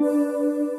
Música